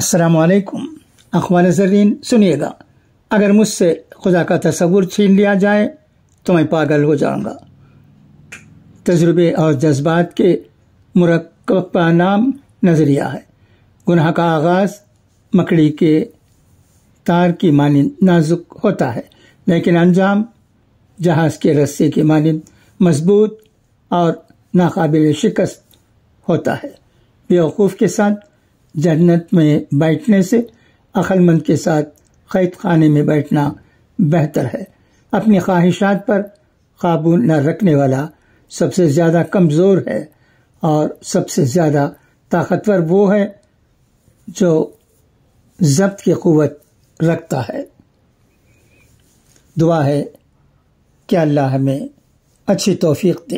السلام علیکم۔ اخبار زرین، سنیے گا۔ اگر مجھ سے خدا کا تصور چھین لیا جائے تو میں پاگل ہو جاؤں گا۔ تجربے اور جذبات کے مرکب نام نظریہ ہے۔ گناہ کا آغاز مکڑی کے تار کی مانند نازک ہوتا ہے، لیکن انجام جہاز کے رسے کی مانند مضبوط اور ناقابل شکست ہوتا ہے۔ بیوقوف کے ساتھ جنت میں بیٹھنے سے عقل مند کے ساتھ قید خانے میں بیٹھنا بہتر ہے۔ اپنی خواہشات پر قابو نہ رکھنے والا سب سے زیادہ کمزور ہے اور سب سے زیادہ طاقتور وہ ہے جو ضبط کی قوت رکھتا ہے۔ دعا ہے کہ اللہ ہمیں اچھی توفیق دے۔